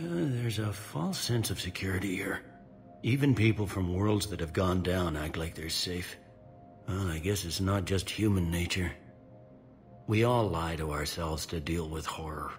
Uh, there's a false sense of security here. Even people from worlds that have gone down act like they're safe. Well, I guess it's not just human nature. We all lie to ourselves to deal with horror.